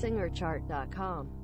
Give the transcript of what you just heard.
singerchart.com.